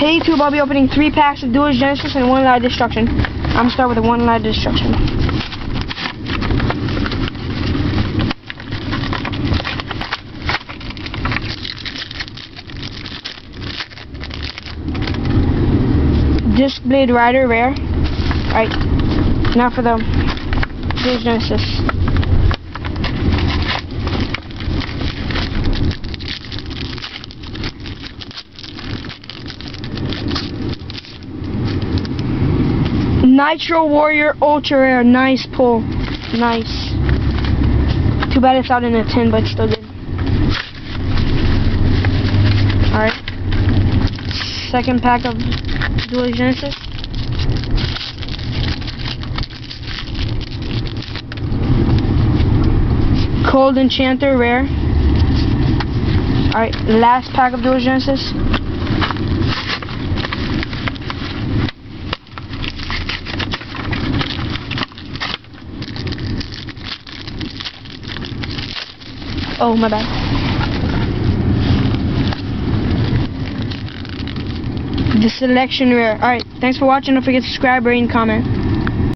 Hey YouTube, I'll be opening three packs of Duelist Genesis and one Light Destruction. I'm gonna start with the one Light Destruction. Disc Blade Rider rare. Alright, now for the Duelist Genesis. Nitro Warrior Ultra Rare. Nice pull. Nice. Too bad it's out in a tin, but still good. Alright. Second pack of Duelist Genesis. Cold Enchanter Rare. Alright, last pack of Duelist Genesis. Oh, my bad. The selection rare. Alright, thanks for watching. Don't forget to subscribe, rate, and comment.